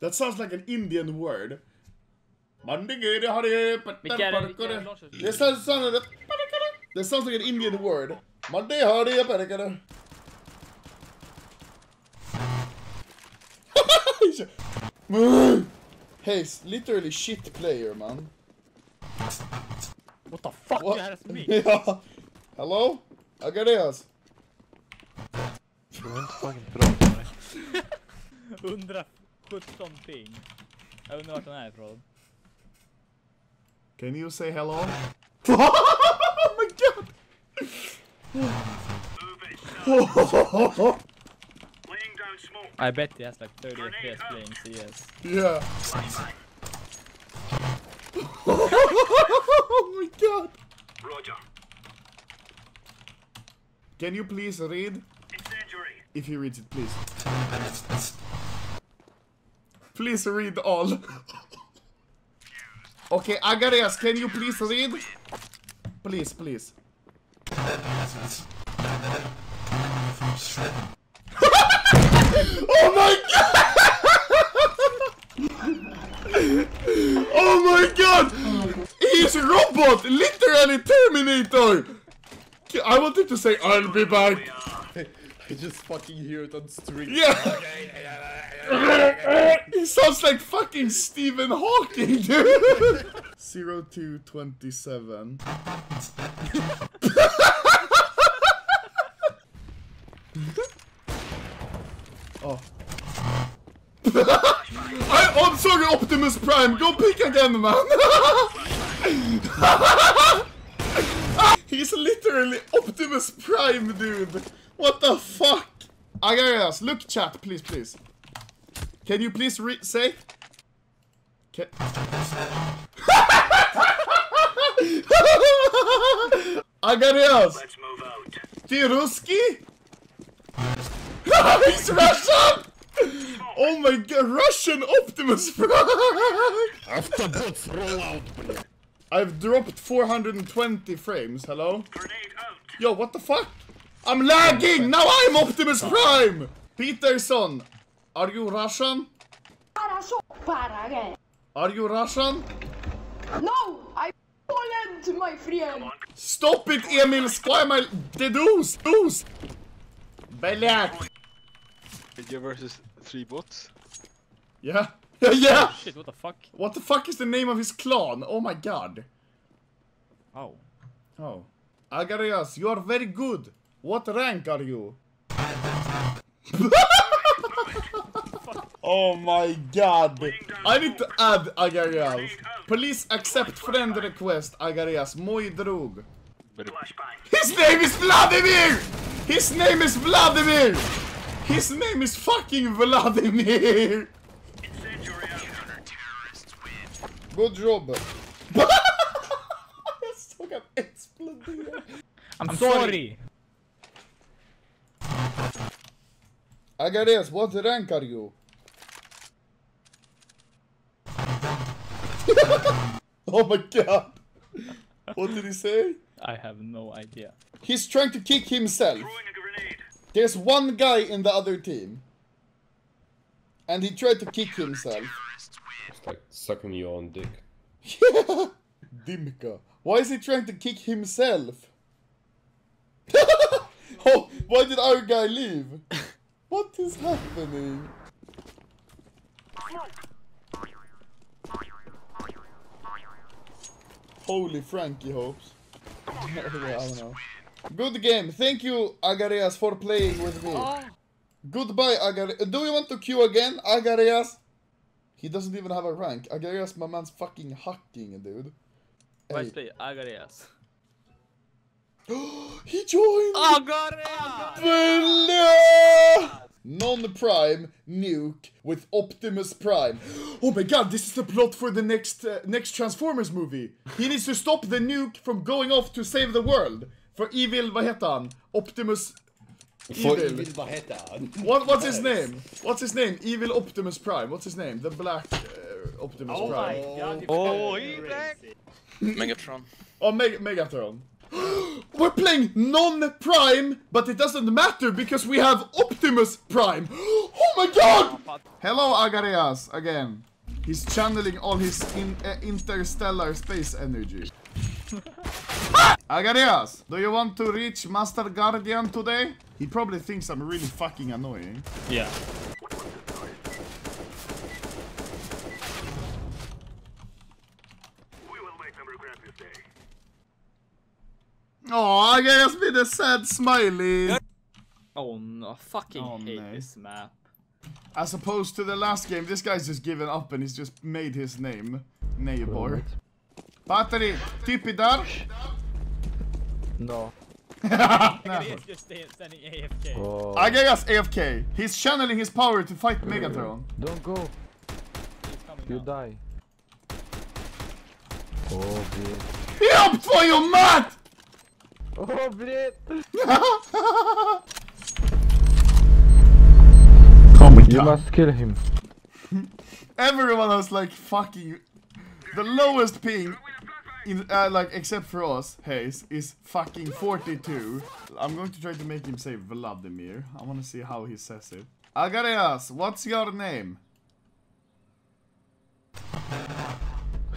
That sounds like an Indian word. Mandigere hare det? Pattar sounds, sounds, that sounds like an Indian word. Mande hare parkare. Hey, it's literally shit player, man. What the fuck What? you harassing me? ja. Hello? Agareas. Du har inte fucking dig. 117 ping. Jag undrar vart den är ifrån. Can you say hello? oh my god! Laying down smoke. I bet he has like 30 FPS playing CS. yeah. oh my god! Roger. Can you please read? Incendiary. If he reads it, please. Please read all. okay, Agareas, can you please read? Please, please. oh my god! oh my god! He's a robot! Literally Terminator! I wanted to say I'll be back. I just fucking hear it on stream. Yeah! he sounds like fucking Stephen Hawking, dude! 0227. oh. I, oh, I'm sorry, Optimus Prime. Go peek again, man. He's literally Optimus Prime, dude. What the fuck? Agareas, look chat, please, please. Can you please re say? Can Agareas! Let's move out. He's Russian! Oh my god, Russian Optimus Prime! Autobots roll out, I've dropped 420 frames, hello? Grenade out! Yo, what the fuck? I'm lagging! Now I'm Optimus Prime! Peterson, are you Russian? Are you Russian? No! I'm Poland, my friend! Stop it, Emil! Squire my... The deuce! Deuce! Блять! You versus three bots? Yeah. yeah! Oh, shit, what the fuck? What the fuck is the name of his clan? Oh my god. Oh. Oh. Agareas, you are very good. What rank are you? oh my god. I need to add Agareas. Please accept friend request, Agareas. Mój drog. But Flashbang. His name is Vladimir! His name is Vladimir! His name is fucking Vladimir! Good job. Jag såg. I'm, sorry. Agareas, what rank are you? oh my god! What did he say? I have no idea. He's trying to kick himself. A. There's one guy in the other team. And he tried to kick himself. It's like sucking your own dick. Yeah! Dimka. Why is he trying to kick himself? oh, why did our guy leave? What is happening? Holy Frankie hopes. I don't know. Good game. Thank you, Agareas, for playing with me. Oh. Goodbye, Agareas. Do you want to queue again, Agareas? He doesn't even have a rank. Agareas, my man's fucking hacking, dude. Why Hey. play Agareas? he joined! Agareas! Brilliant! Non-prime nuke with Optimus Prime. Oh my god, this is the plot for the next uh, next Transformers movie. He needs to stop the nuke from going off to save the world. For evil, vad heter han? Optimus... For Evil. evil, vad heter han? What, what's his name? What's his name? Evil Optimus Prime. What's his name? The black uh, Optimus Prime. Oh, he black. Megatron. Oh, Meg Megatron. We're playing non-prime, but it doesn't matter because we have Optimus Prime. Oh my god! Hello, Agareas, again. He's channeling all his in, uh, interstellar space energy. Agareas, do you want to reach Master Guardian today? He probably thinks I'm really fucking annoying. Yeah. We will make them regret this day. Oh, I guess made a sad smiley. Oh no, I fucking oh, hate no. this map. As opposed to the last game, this guy's just given up and he's just made his name. Neighbor. Battery, typ där? No. oh. guess AFK. He's channeling his power to fight Megatron. Don't go. You die. Oh, bitch. for tvoj mat! Oh, blid! Oh my You must kill him. Everyone has like fucking the lowest ping in uh, like except for us, Hayes, is fucking 42. I'm going to try to make him say Vladimir. I want to see how he says it. Agareas, what's your name?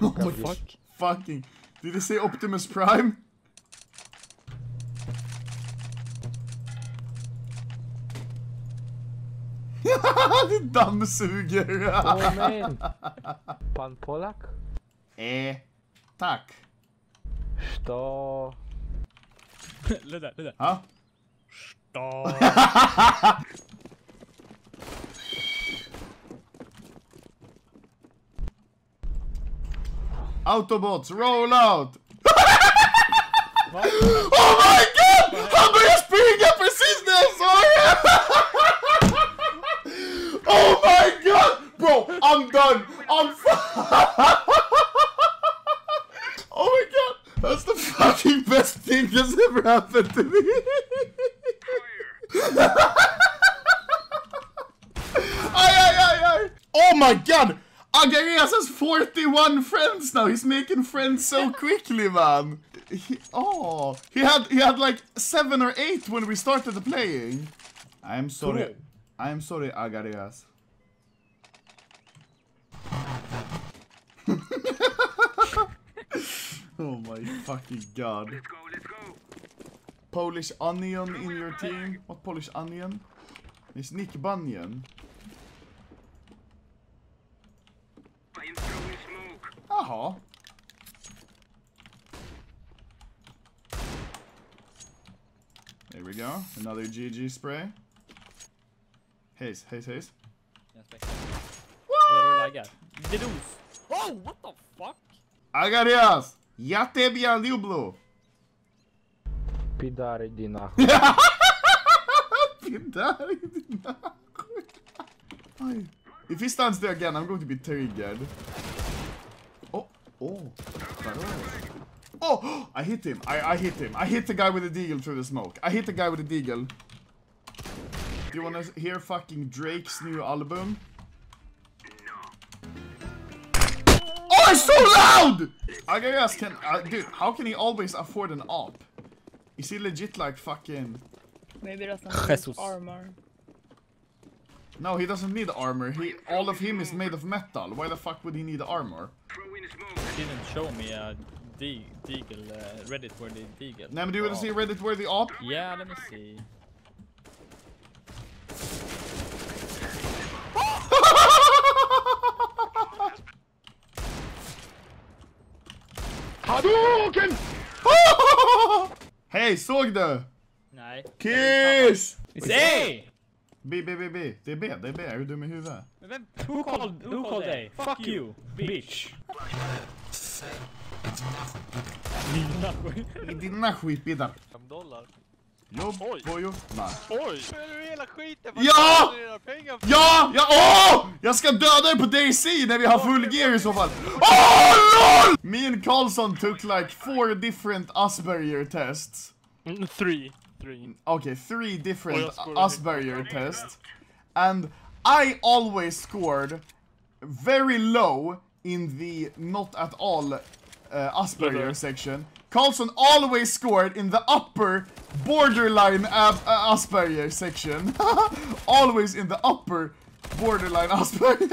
oh my fuck. Fucking. Did he say Optimus Prime? Din dammsuger! Oh, man. Pan Polak? Eh, tack. Что? look at that, look at Huh? that. Autobots, roll out! oh my god! Han börjar springa precis när jag sa det! Ever happened to me! Ay, ay, ay, ay! Oh my god! Agareas has 41 friends now. He's making friends so quickly, man. He, oh, he had he had like seven or eight when we started the playing. I'm sorry. Cool. I'm sorry, Agareas. oh my fucking god. Let's go, let's go. Polish onion in your team? What Polish onion? It's Nick Bunyan. Aha. There we go. Another GG spray. Haze, haze, haze. What? Oh, what the fuck? Agareas! Я тебя люблю! Пидор, иди нахуй. Pidar i dina Aj. If he stands there again, I'm going to be triggered. Oh, oh, oh! I hit him. I, I hit him. I hit the guy with the deagle through the smoke. I hit the guy with the deagle. Do you wanna hear fucking Drake's new album? Oh, it's so loud! I guess can, uh, dude, how can he always afford an op? Is he legit like fucking? Maybe that's Jesus. not armor. No, he doesn't need armor. He, all of him is made of metal. Why the fuck would he need armor? Throwing smoke. Didn't show me a de deagle, uh, Reddit where the deagle. Nej men du vill se Reddit worthy op? Yeah, let me see. Hadouken! Hej, såg du? Nej. Kiss! A! B, B, B, B. Det är B, det är B. Är du dum i huvudet? Men vem- Who called, who called A? Fuck you, bitch. I dina skitbitar. 5 dollar. Jobb Oj. på jobb. Nej. Oj! Hela skiten! Ja! Ja! Ja! Åh! Jag ska döda dig på DayZ när vi har full gear i så fall. Åh LOL! Me and Carlson took like four different Asperger tests. Mm, Three. Three. Okay, three different Oh. Asperger tests. And I always scored very low in the not at all uh, Asperger section. Carlson always scored in the upper borderline ab- uh, Asperger section. always in the upper borderline Osborne.